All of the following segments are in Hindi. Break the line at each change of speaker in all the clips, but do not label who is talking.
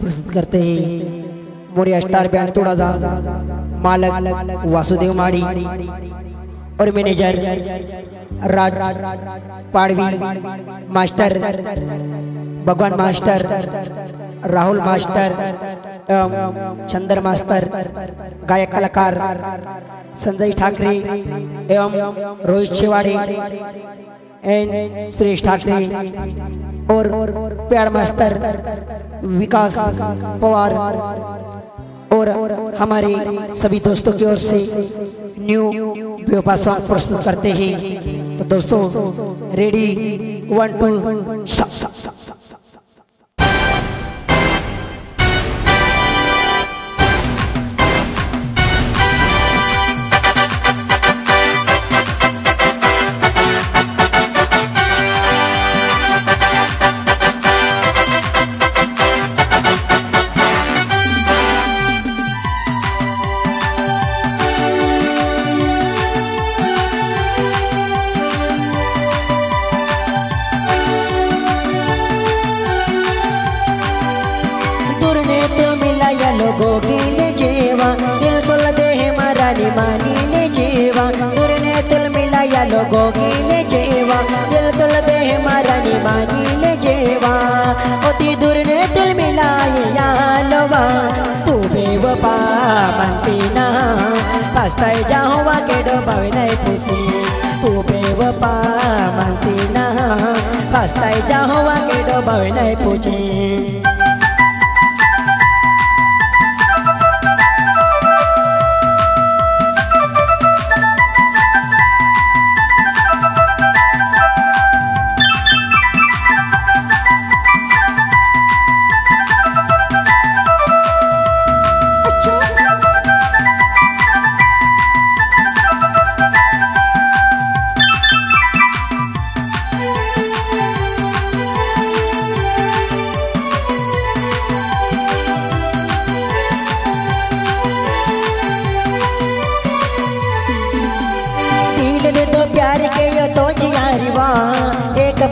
प्रस्तुत करते हैं। मोरिया स्टार बैंड तोड़ा जा मालक वासुदेव माड़ी और manager Raj Padvi, master Bhagwan master, Rahul master, एवं चंदर मास्टर, गायक कलाकार संजय ठाकरे, एवं रोहित शेवाड़े एंड सुरेश ठाकरे। और प्यार मास्टर विकास पवार और हमारे सभी दोस्तों की ओर से न्यू व्योपा प्रस्तुत करते हैं। तो दोस्तों रेडी वन टू
लोगों की ले दिल तुल देह मारा नी मानी ले जेवा। तुर ने तुल मिलाया, लोगों की ले जेवा। दिल तुल देह मारा नी मानी ले जेवा। ओती दूर ने दिल मिलाए या लोवा तू बेवफा बनती ना। पास्ताय जाहुआ के डोबावे नहीं पुसी तू बेवफा बनती ना। पास्ताय जाहुआ के डोबावे नहीं पुसी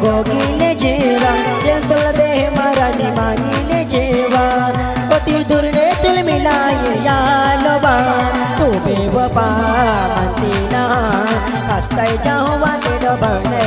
की ले जेवा। दिल तुल दे मारा निमानी ले जेवा। पति दूर ने दिल मिलाए या लोबा तू बेवफा मानती ना हँसते जाओ वाके डोबा ने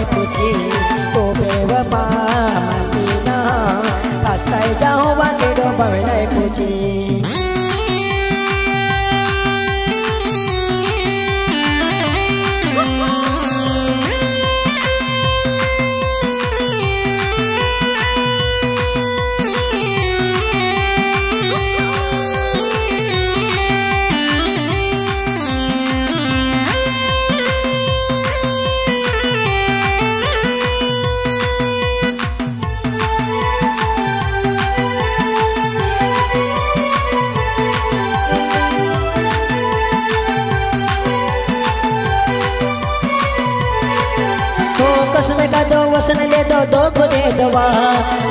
का दो वसन ले दो दो दे दवा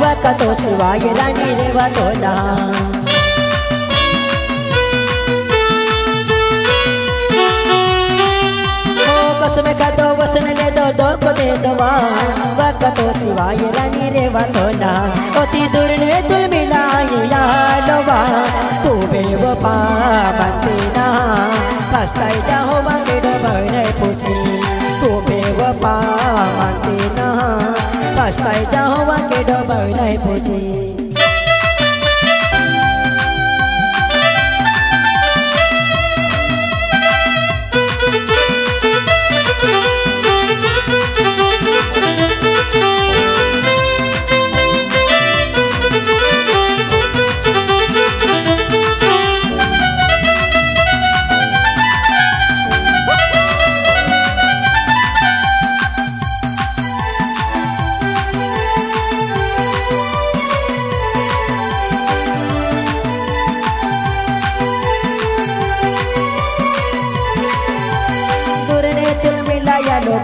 वह का तो सिवाय रानी रे वा तो कसम वसन ले दो दो को दवा वह का तो सिवाय रानी रे वा तो अति दूर ने तुल तू बेवफा बनती ना पछताई जाओ के पछताई जाओ के डबई नहीं पूछी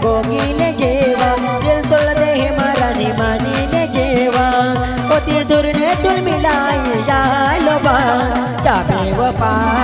भोगी जेवा, दिल तुल दे महारानी मानी ने जेवा। ओ तीर दूर ने तुल मिलाई जा लो चाबे वो पा